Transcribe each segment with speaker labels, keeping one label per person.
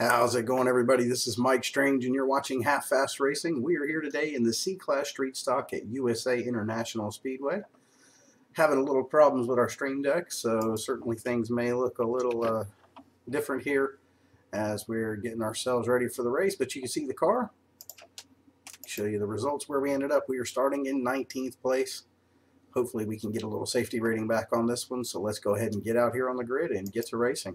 Speaker 1: How's it going, everybody? This is Mike Strange, and you're watching Half Fast Racing. We are here today in the C-Class Street Stock at USA International Speedway. Having a little problems with our stream deck, so certainly things may look a little uh, different here as we're getting ourselves ready for the race. But you can see the car. Show you the results where we ended up. We are starting in 19th place. Hopefully we can get a little safety rating back on this one. So let's go ahead and get out here on the grid and get to racing.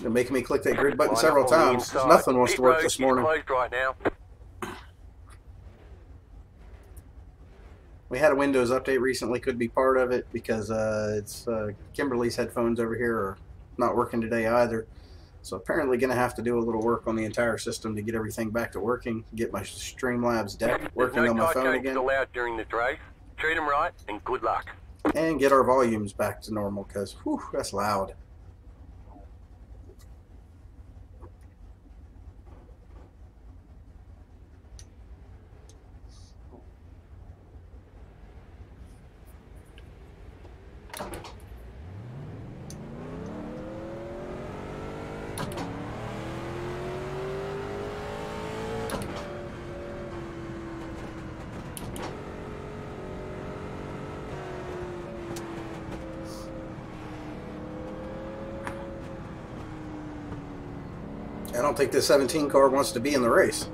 Speaker 1: You're making me click that grid button several times. Nothing wants to work this morning.
Speaker 2: right now.
Speaker 1: We had a Windows update recently. Could be part of it because uh, it's uh, Kimberly's headphones over here are not working today either. So apparently going to have to do a little work on the entire system to get everything back to working. Get my Streamlabs deck working
Speaker 2: no
Speaker 1: on my phone again.
Speaker 2: allowed during the race. Treat them right and good luck.
Speaker 1: And get our volumes back to normal because, whew, that's loud. Think this 17 car wants to be in the race.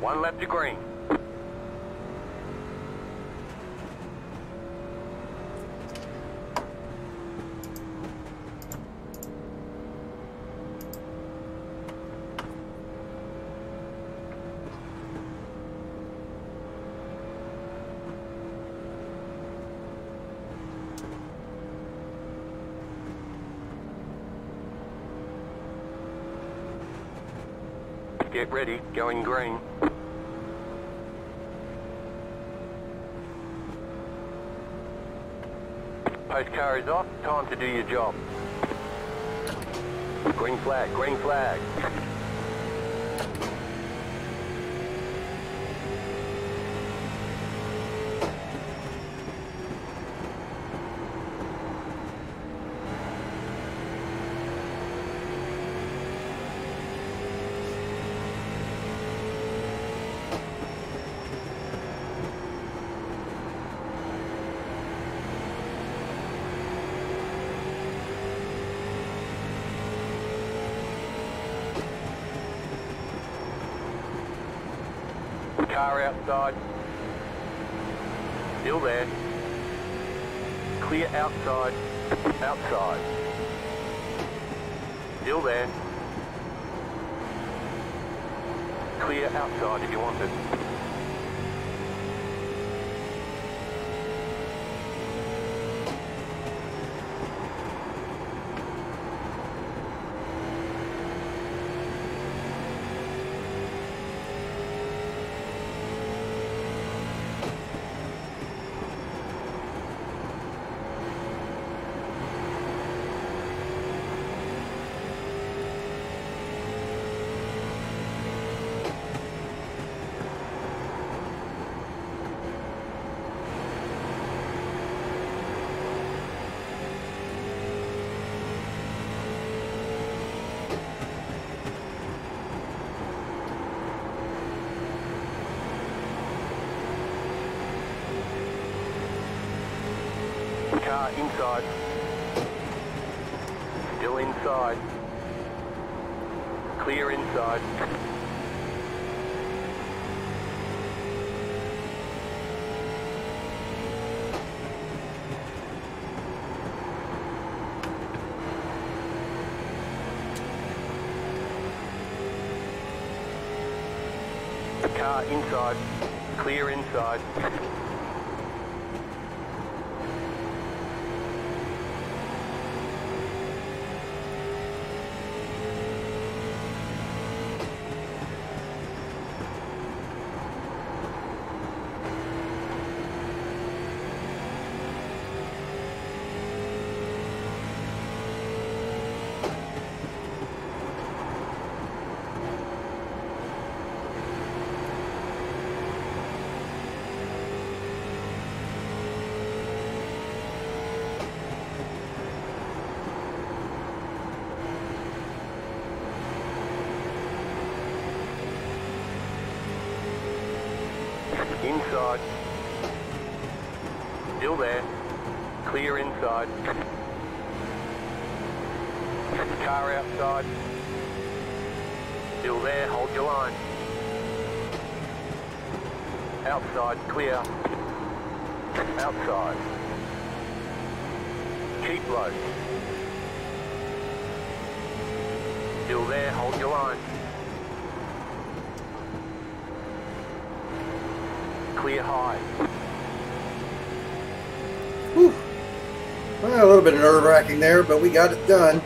Speaker 2: One lap to green. Get ready, going green. Post car is off, time to do your job. Green flag, green flag. Car outside. Still there. Clear outside. Outside. Still there. Clear outside if you want it. Car inside. Still inside. Clear inside. Car inside. Clear inside. Inside. Still there. Clear inside. Car outside. Still there, hold your line. Outside, clear. Outside. Keep low. Still there, hold your line. Clear high.
Speaker 1: Whew. Well, a little bit of nerve wracking there, but we got it done.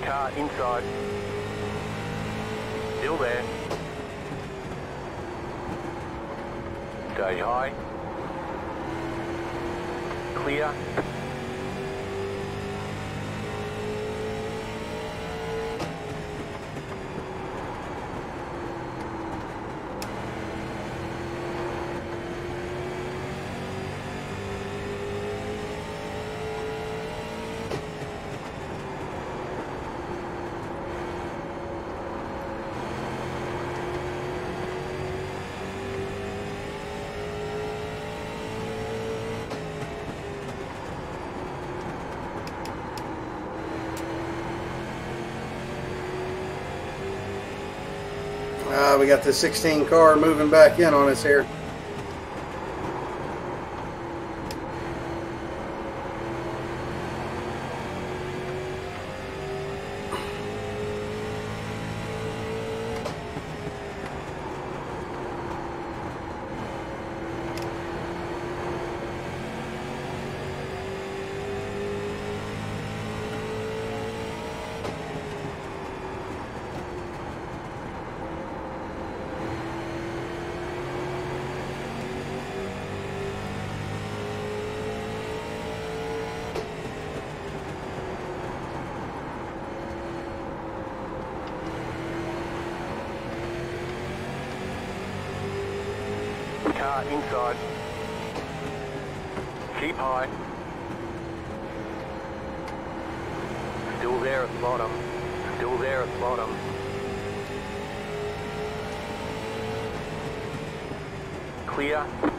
Speaker 2: Car inside. Still there. Stay high. Clear.
Speaker 1: Uh, we got the 16 car moving back in on us here.
Speaker 2: Car inside. Keep high. Still there at the bottom. Still there at the bottom. Clear.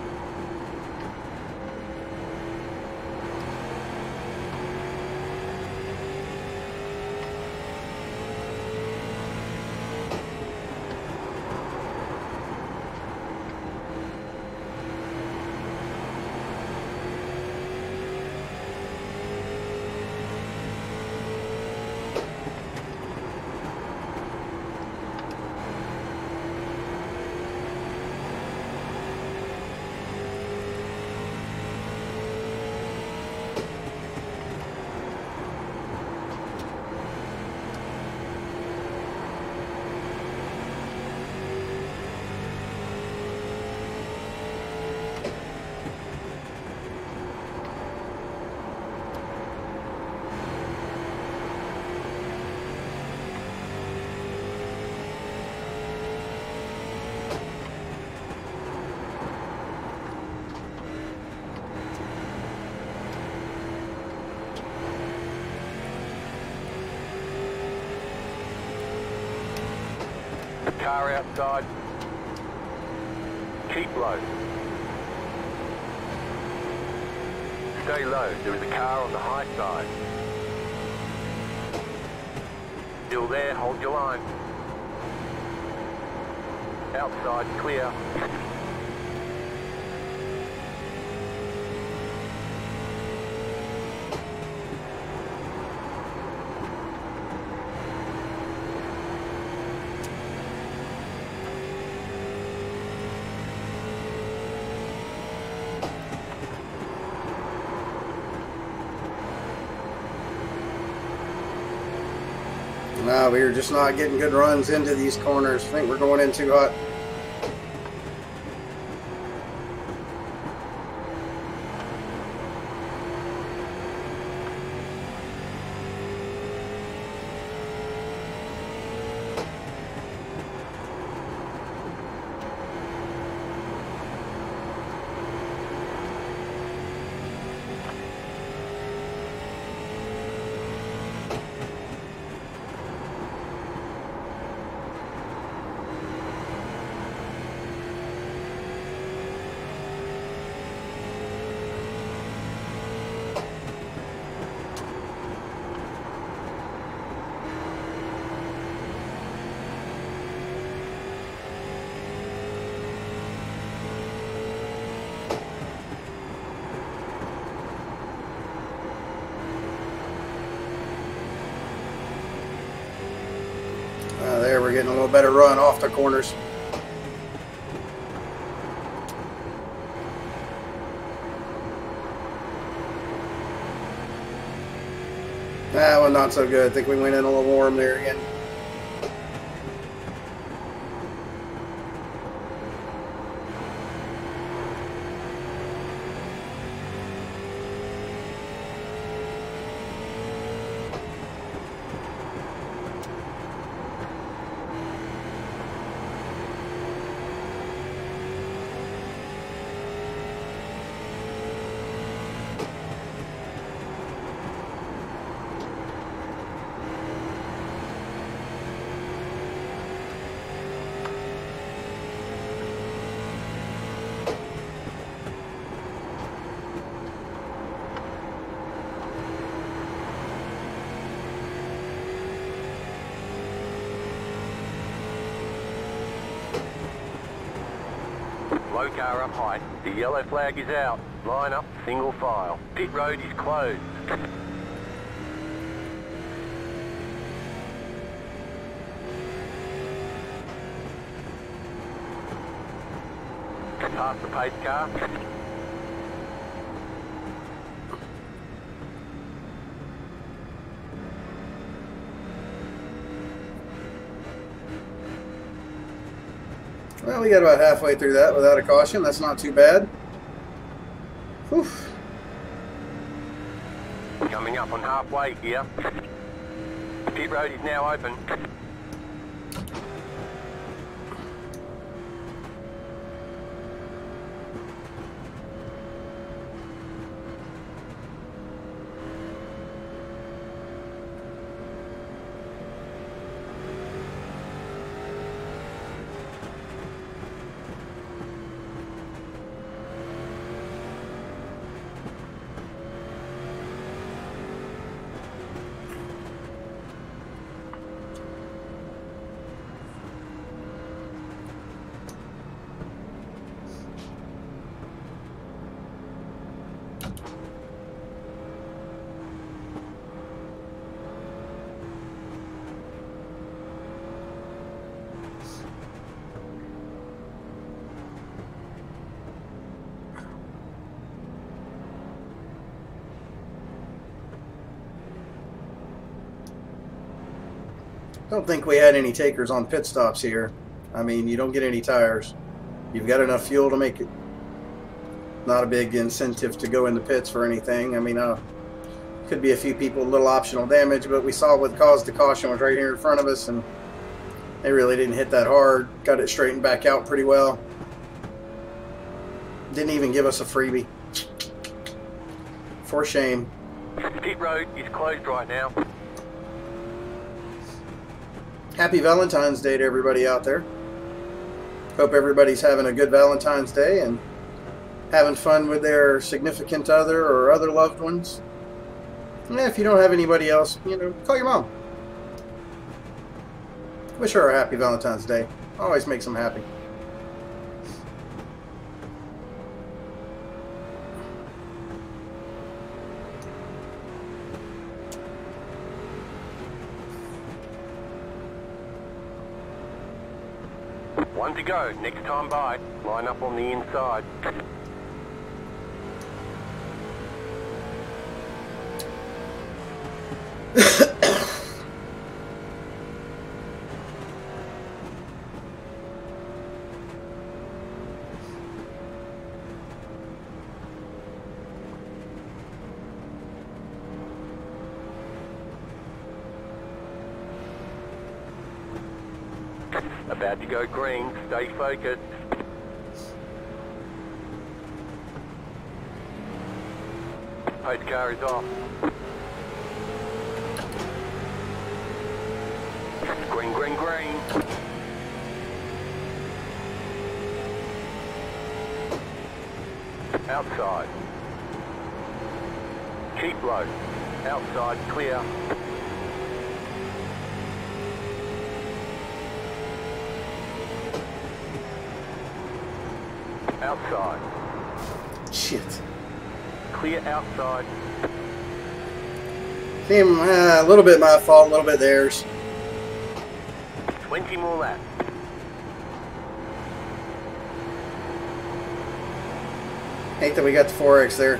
Speaker 2: Car outside. Keep low. Stay low. There is a car on the high side. Still there, hold your line. Outside, clear.
Speaker 1: No, we are just not getting good runs into these corners. I think we're going in too hot. Better run off the corners. That one not so good. I think we went in a little warm there again.
Speaker 2: Low car up high. The yellow flag is out. Line up, single file. Pit road is closed. Past the pace car.
Speaker 1: We got about halfway through that without a caution. That's not too bad. Whew.
Speaker 2: Coming up on halfway here. The Pit road is now open.
Speaker 1: Don't think we had any takers on pit stops here. I mean, you don't get any tires. You've got enough fuel to make it not a big incentive to go in the pits for anything. I mean, uh, could be a few people, a little optional damage, but we saw what caused the caution was right here in front of us, and they really didn't hit that hard. Got it straightened back out pretty well. Didn't even give us a freebie. For shame.
Speaker 2: Pit road is closed right now.
Speaker 1: Happy Valentine's Day to everybody out there. Hope everybody's having a good Valentine's Day and having fun with their significant other or other loved ones. And if you don't have anybody else, you know, call your mom. Wish her a happy Valentine's Day. Always makes them happy.
Speaker 2: One to go. Next time by. Line up on the inside. About to go green. Stay focused. Pace car is off. Green, green, green. Outside. Keep low. Outside, clear. Outside.
Speaker 1: Shit.
Speaker 2: Clear outside.
Speaker 1: Seem, uh, a little bit my fault, a little bit theirs.
Speaker 2: 20 more laps.
Speaker 1: Hate that we got the 4X there.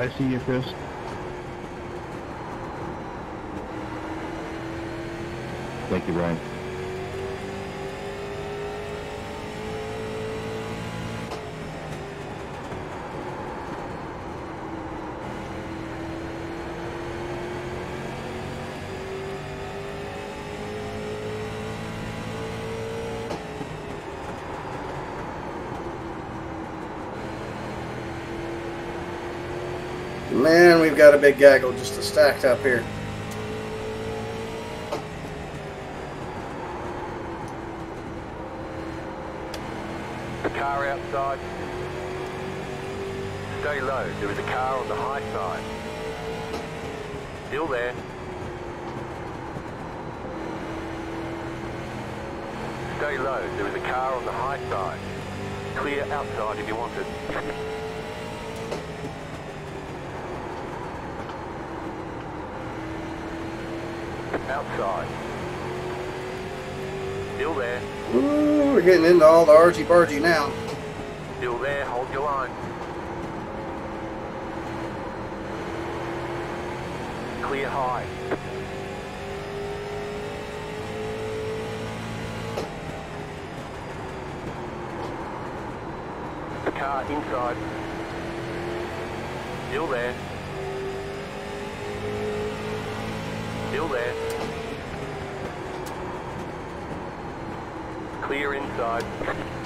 Speaker 3: I see you, Chris. Thank you, Brian.
Speaker 1: Man, we've got a big gaggle just a stacked up here.
Speaker 2: Car outside. Stay low. There is a car on the high side. Still there. Stay low. There is a car on the high side. Clear outside if you want it. Outside. Still there.
Speaker 1: Ooh, we're getting into all the argy bargy now.
Speaker 2: Still there. Hold your line. Clear high. The car inside. Still there. Still there. Clear inside.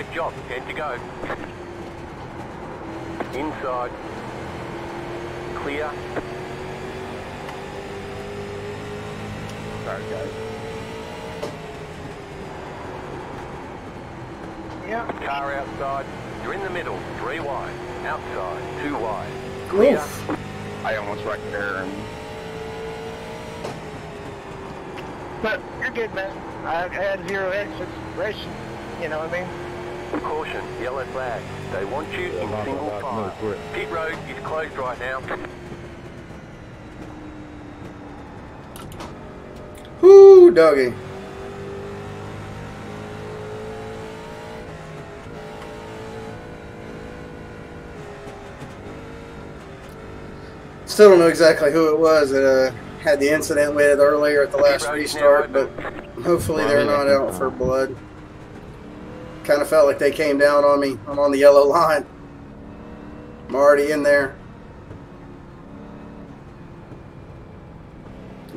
Speaker 2: Great job. Ten to go. Inside. Clear. Sorry, guys.
Speaker 3: Yeah.
Speaker 2: Car outside. You're in the middle. Three wide. Outside. Two wide. Clear.
Speaker 1: Oof.
Speaker 3: I almost wrecked there and But you're good, man. I had zero exits racing. You know what I mean?
Speaker 2: Caution. Yellow flag. They want you in
Speaker 3: not
Speaker 2: single
Speaker 3: about
Speaker 2: file.
Speaker 3: no.
Speaker 2: Pit road is closed right now.
Speaker 1: Whoo, doggy. Still don't know exactly who it was that uh, had the incident with earlier at the last restart, but hopefully they're not out for blood. Kind of felt like they came down on me. I'm on the yellow line. I'm already in there.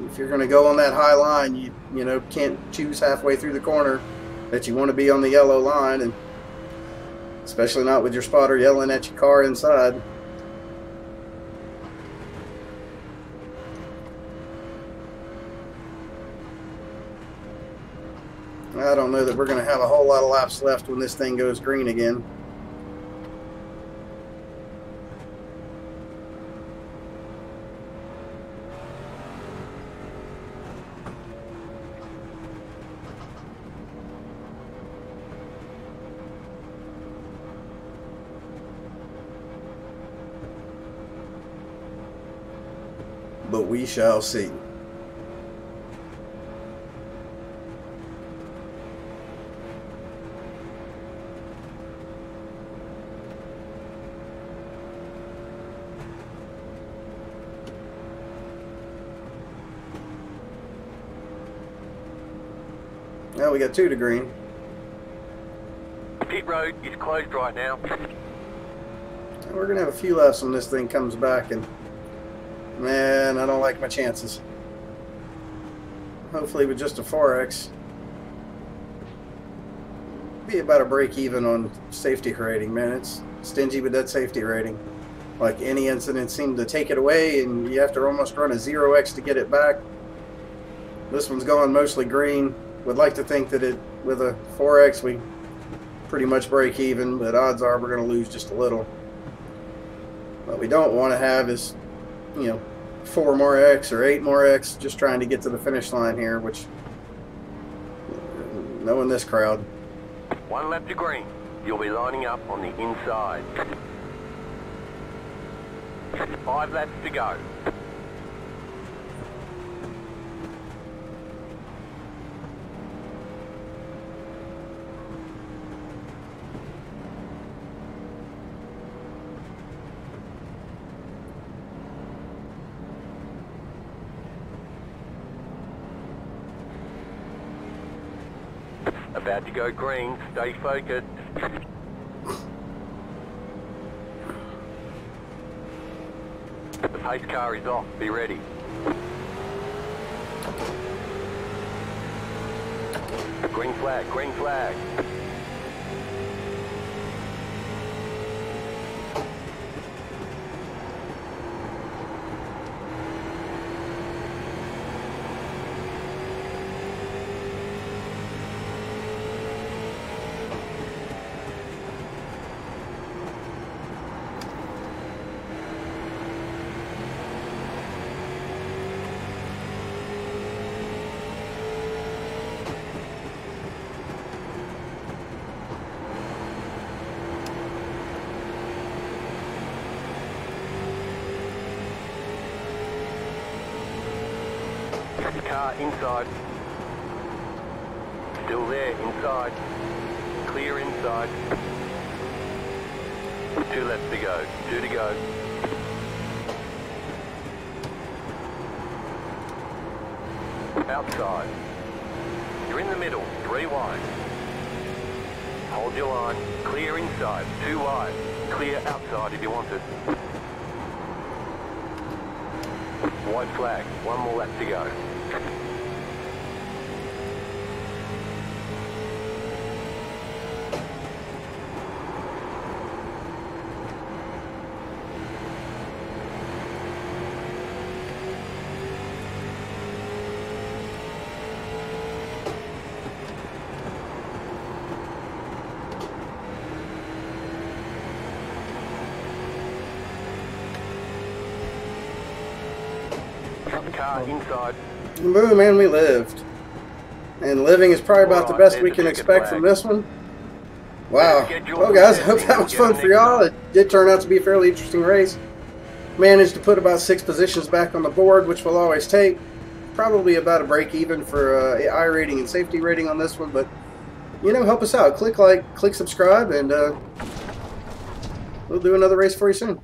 Speaker 1: If you're going to go on that high line, you you know can't choose halfway through the corner that you want to be on the yellow line, and especially not with your spotter yelling at your car inside. I don't know that we're going to have a whole lot of laps left when this thing goes green again. But we shall see. Now we got two to green.
Speaker 2: Pit road is closed right now.
Speaker 1: And we're gonna have a few laps when this thing comes back, and man, I don't like my chances. Hopefully, with just a 4x, be about a break even on safety rating. Man, it's stingy with that safety rating. Like any incident seemed to take it away, and you have to almost run a 0x to get it back. This one's going mostly green. Would like to think that it with a 4x we pretty much break even, but odds are we're going to lose just a little. What we don't want to have is, you know, four more X or eight more X just trying to get to the finish line here, which, knowing this crowd.
Speaker 2: One lap to green. You'll be lining up on the inside. Five laps to go. About to go green. Stay focused. The pace car is off. Be ready. Green flag, green flag. Car inside. Still there, inside. Clear inside. Two left to go. Two to go. Outside. You're in the middle. Three wide. Hold your line. Clear inside. Two wide. Clear outside if you want it. White flag. One more lap to go. Car inside.
Speaker 1: Boom, man, we lived. And living is probably about the best we can expect from this one. Wow. Well, guys, I hope that was fun for y'all. It did turn out to be a fairly interesting race. Managed to put about six positions back on the board, which we'll always take. Probably about a break even for uh, iRating and safety rating on this one, but you know, help us out. Click like, click subscribe, and uh, we'll do another race for you soon.